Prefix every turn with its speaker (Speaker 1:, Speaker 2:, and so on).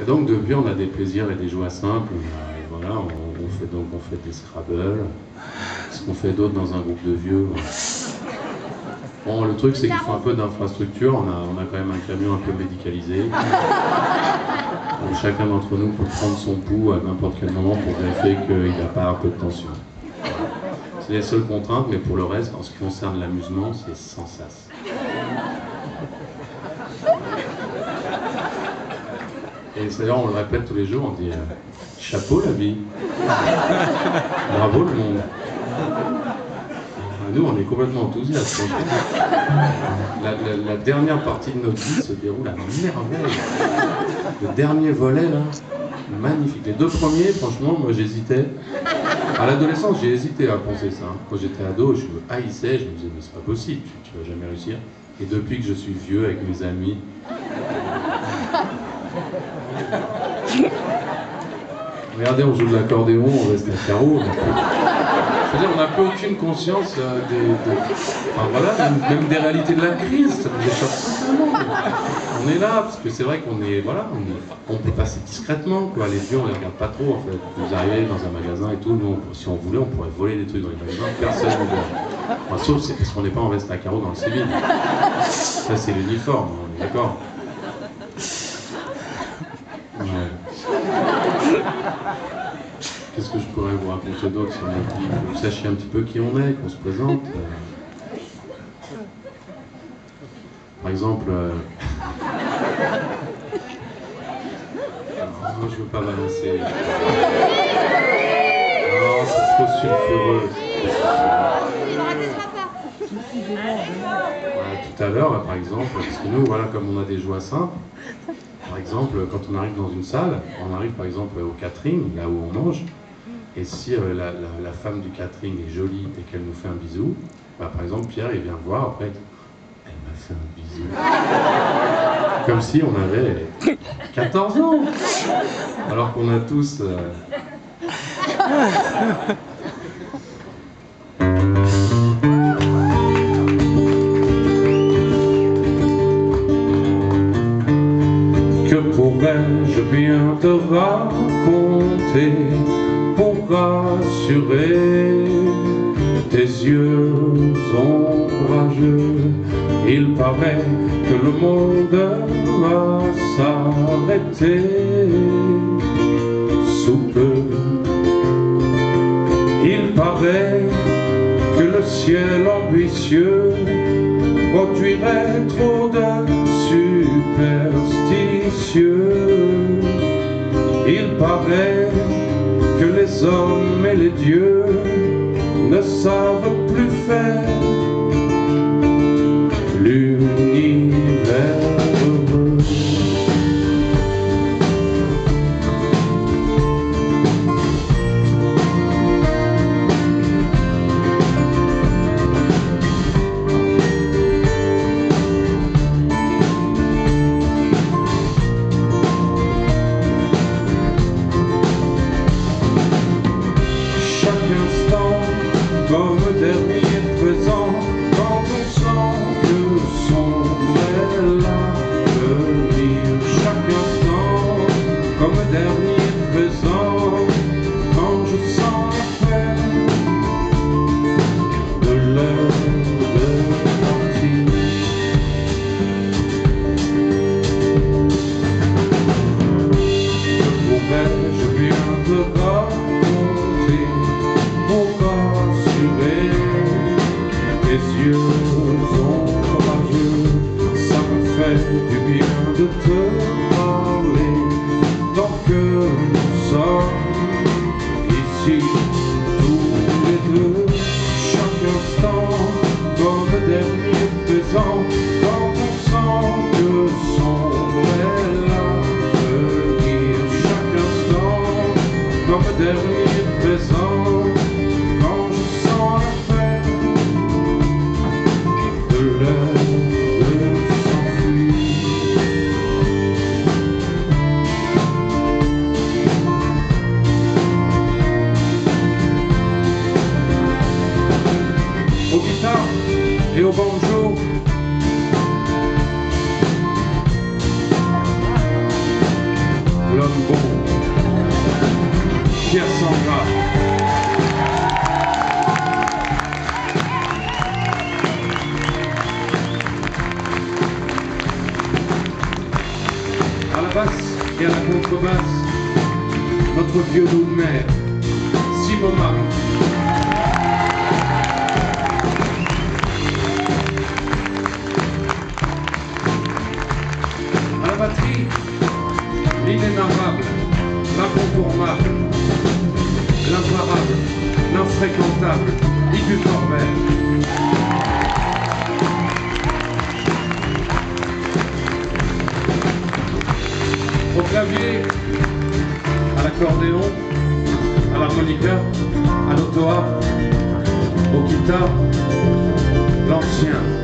Speaker 1: Et donc depuis, on a des plaisirs et des joies simples. On voilà, on, fait donc on fait des Scrabble. Ce qu'on fait d'autre dans un groupe de vieux. Bon, le truc, c'est qu'il faut un peu d'infrastructure. On a, on a quand même un camion un peu médicalisé. Chacun d'entre nous peut prendre son pouls à n'importe quel moment pour vérifier qu'il n'y a pas un peu de tension. C'est les seules contraintes, mais pour le reste, en ce qui concerne l'amusement, c'est sans sas. Et d'ailleurs, on le répète tous les jours, on dit euh, chapeau la vie. Bravo le monde. Nous, on est complètement enthousiastes. La, la, dernière partie de notre vie se déroule à merveille. Le dernier volet, là, magnifique. Les deux premiers, franchement, moi j'hésitais. À l'adolescence, j'ai hésité à penser ça. Quand j'étais ado, je me haïssais, je me disais, mais c'est pas possible, tu, tu vas jamais réussir. Et depuis que je suis vieux avec mes amis, Regardez, on joue de l'accordéon, on reste à carreau. C'est-à-dire, on n'a plus aucune conscience euh, des, enfin, voilà, même, des réalités de la crise, ça. On est là, parce que c'est vrai qu'on est, voilà, on, peut passer discrètement, quoi. Les vieux, on les regarde pas trop, en fait. Vous arrivez dans un magasin et tout, nous, si on voulait, on pourrait voler des trucs dans les magasins, personne ne voit. Sauf parce qu'on n'est pas en veste à carreau dans le civil. Ça, c'est l'uniforme, on est d'accord Qu'est-ce que je pourrais vous raconter d'autre Que vous sachiez un petit peu qui on est, qu'on se présente. Par exemple. Euh... Non, je veux pas balancer. Non, c'est trop sulfureux. tout à l'heure, par exemple, parce que nous, voilà, comme on a des joies simples, par exemple, quand on arrive dans une salle, on arrive par exemple au catering, là où on mange, et si euh, la, femme du catering est jolie et qu'elle nous fait un bisou, bah, par exemple, Pierre, il vient voir, après, elle m'a fait un bisou. Comme si on avait 14 ans, alors qu'on a tous... Euh, je bien te raconter pour rassurer tes yeux ombrageux. Il paraît que le monde va s'arrêter sous peu. Il paraît que le ciel ambitieux produirait trop de paraît que les hommes et les dieux ne savent plus faire comme dernier baiser quand je sens la peine de l'heure de partir. Pourrais-je bien te raconter mon corps ciré, tes yeux ont radieux, ça me fait du bien de te au bonjour. L'homme beau, Pierre Sandra. et à la contrebasse, notre vieux loup de mer, Simon Marie. L'inénarrable, l'incontournable, l'imparable, l'infréquentable, Corbert. Au clavier, à l'accordéon, à l'harmonica, à l'autoharpe, au guitare, l'ancien,